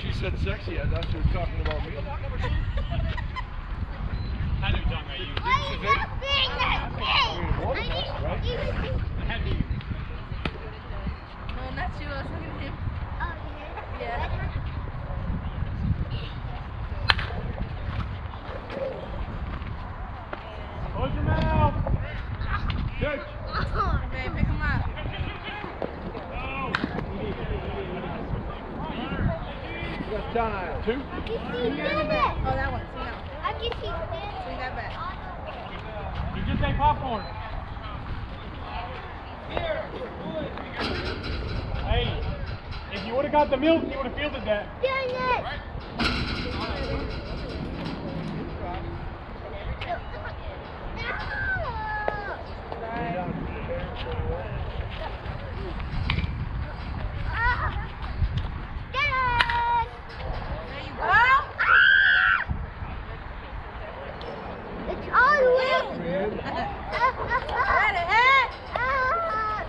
she said sexy, I thought she was talking about me. I knew you were talking about you. Why you not being that big? I need you. I had to. No, not you. I was talking to him. Oh, yeah. Yeah. Close your mouth. Judge, Okay, pick him up. you got time. Two? I can see that. Oh, that one. See that one. I can see that. That back. You just ate popcorn. Hey, if you would have got the milk, you would have fielded that. Dang it. No. Ah. Get it. There you go. Ah. It's all the way. Got it, eh? Ah.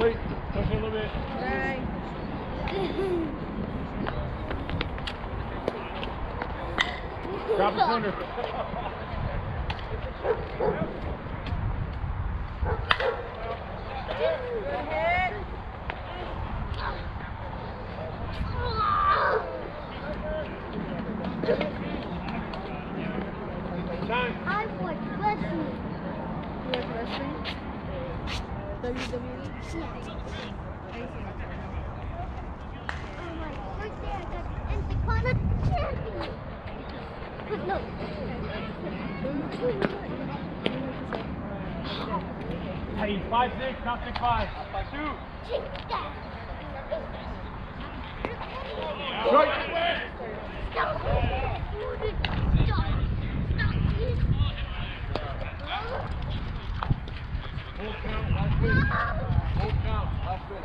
Wait, push it a little bit. Right. Ahead. I was wrestling. You? On my birthday, I got the Intercontinental champion. Hey, five six, not six five. Strike. Stop. Stop. Full count, last bit. Full count, last bit.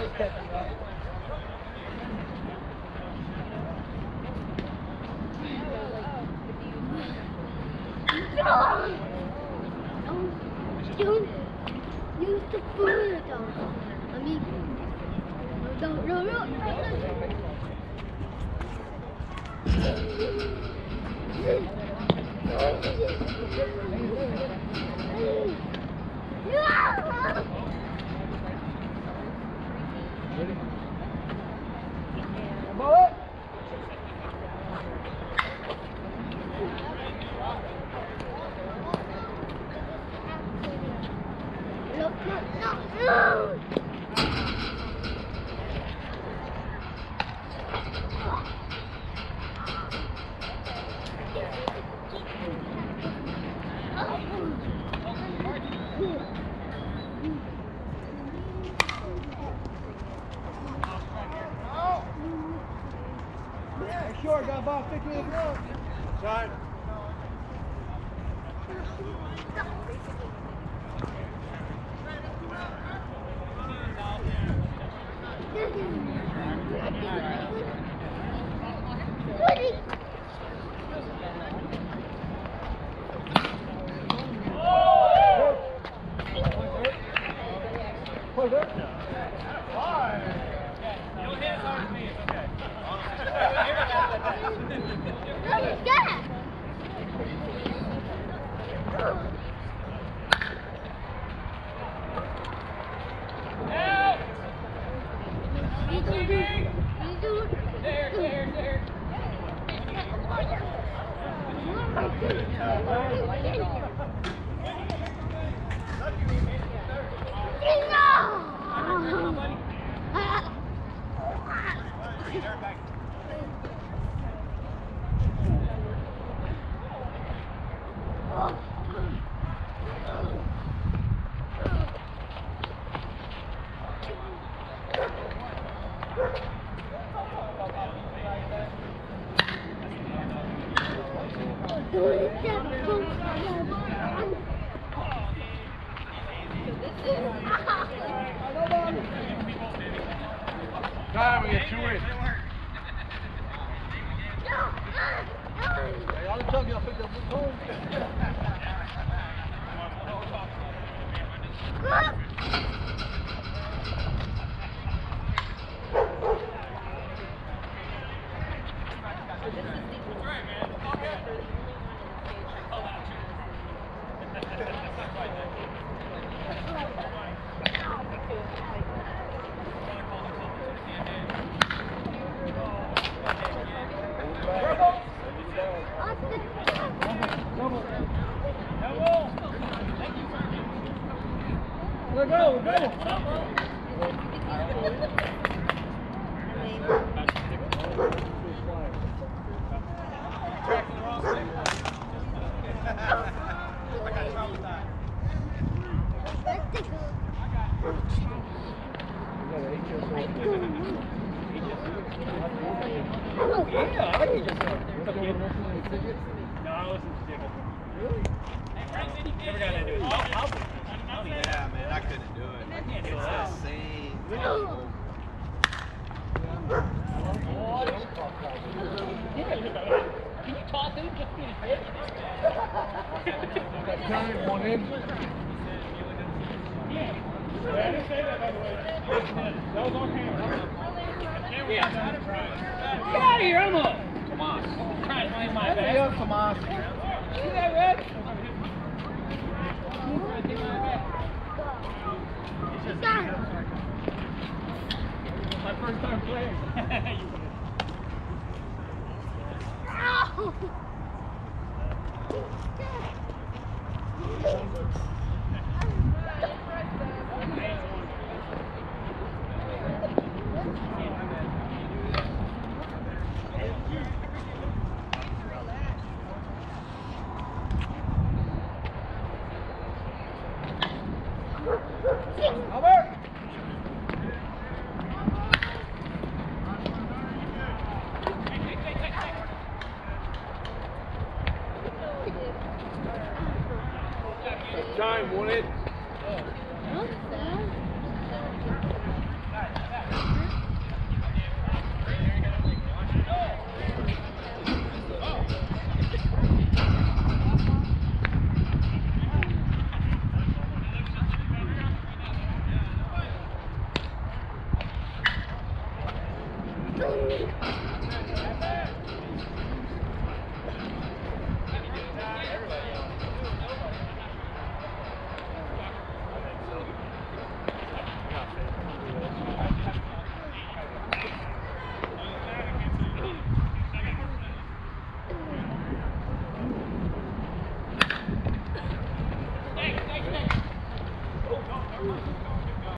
No. Don't, don't use the food though. I mean, no, no, no, no. No. Ready? Bullet. No, no, no, no. Yeah, sure, got about 50 minutes left. Time. Ready? Push it. You don't hit as hard as me, it's okay. No, you got You do, do, you do. There, there, there. Come Time, we get two in. Hey, I'll tell you, I'll pick up the phone. Oh, yeah, I think just No, I wasn't stupid. Really? Never got into it. I'll, I'll, Yeah, man, I couldn't do it. I can't do It's that. the same. Can you toss it? Just be his Got time, one in. Yeah. I didn't say that, by the way. That was on camera. Yeah. Get out of here, Emma! Come on. I'm trying to find my Hey, bag. up, Tomas. See that, Red? My first time playing. Albert! Time, one in.